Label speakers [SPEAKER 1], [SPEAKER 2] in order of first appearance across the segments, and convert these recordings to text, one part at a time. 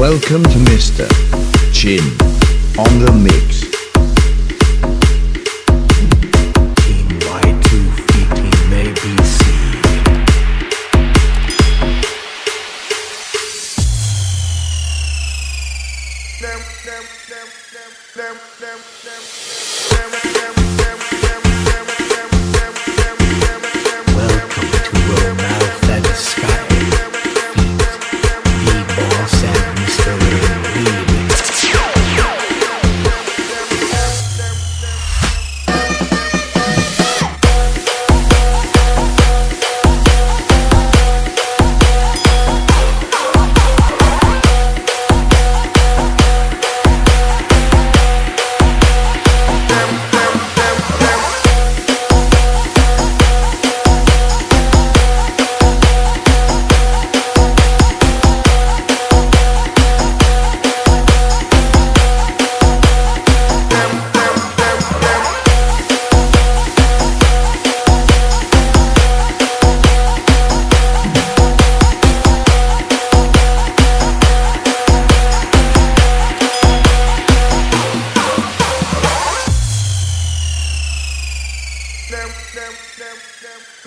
[SPEAKER 1] Welcome to Mr. Chin on the mix.
[SPEAKER 2] Team Y2 featuring May BC.
[SPEAKER 3] Damn, damn, damn, damn, damn, damn,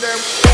[SPEAKER 3] them.